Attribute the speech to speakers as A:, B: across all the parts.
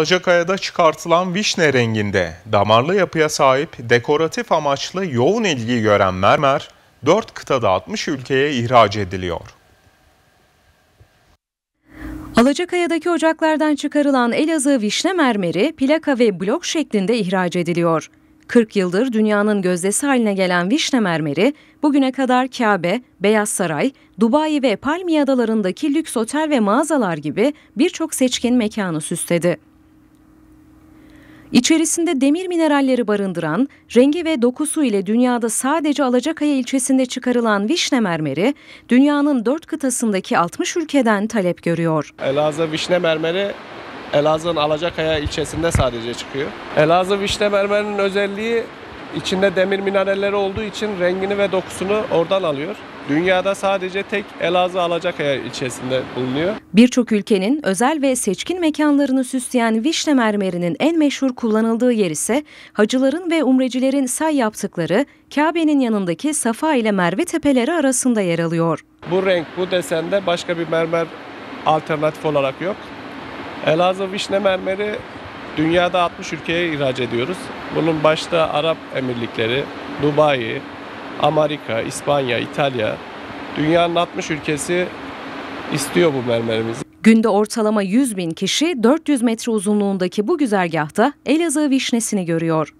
A: Alacakaya'da çıkartılan vişne renginde damarlı yapıya sahip dekoratif amaçlı yoğun ilgi gören mermer 4 kıtada 60 ülkeye ihraç ediliyor.
B: Alacakaya'daki ocaklardan çıkarılan Elazığ vişne mermeri plaka ve blok şeklinde ihraç ediliyor. 40 yıldır dünyanın gözdesi haline gelen vişne mermeri bugüne kadar Kabe, Beyaz Saray, Dubai ve Palmiye adalarındaki lüks otel ve mağazalar gibi birçok seçkin mekanı süsledi. İçerisinde demir mineralleri barındıran, rengi ve dokusu ile dünyada sadece Alacakaya ilçesinde çıkarılan vişne mermeri, dünyanın dört kıtasındaki 60 ülkeden talep görüyor.
C: Elazığ vişne mermeri Elazığ'ın Alacakaya ilçesinde sadece çıkıyor. Elazığ vişne mermerinin özelliği içinde demir mineralleri olduğu için rengini ve dokusunu oradan alıyor. Dünyada sadece tek Elazığ Alacakaya ilçesinde bulunuyor.
B: Birçok ülkenin özel ve seçkin mekanlarını süsleyen vişne mermerinin en meşhur kullanıldığı yer ise hacıların ve umrecilerin say yaptıkları Kabe'nin yanındaki Safa ile Merve tepeleri arasında yer alıyor.
C: Bu renk, bu desende başka bir mermer alternatif olarak yok. Elazığ vişne mermeri dünyada 60 ülkeye ihraç ediyoruz. Bunun başta Arap Emirlikleri, Dubai, Amerika, İspanya, İtalya, dünyanın 60 ülkesi istiyor bu mermerimizi.
B: Günde ortalama 100 bin kişi 400 metre uzunluğundaki bu güzergahta Elazığ vişnesini görüyor.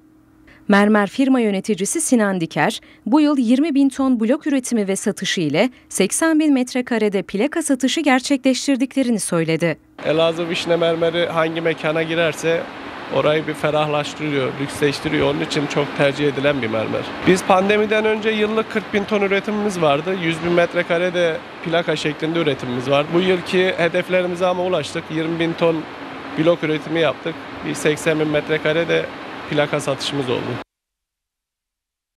B: Mermer firma yöneticisi Sinan Diker, bu yıl 20 bin ton blok üretimi ve satışı ile 80 bin metrekarede plaka satışı gerçekleştirdiklerini söyledi.
C: Elazığ vişne mermeri hangi mekana girerse orayı bir ferahlaştırıyor, lüksleştiriyor. Onun için çok tercih edilen bir mermer. Biz pandemiden önce yıllık 40 bin ton üretimimiz vardı. 100 bin metrekare de plaka şeklinde üretimimiz var. Bu yılki hedeflerimize ama ulaştık. 20 bin ton blok üretimi yaptık. Bir 80 bin metrekare de plaka satışımız oldu.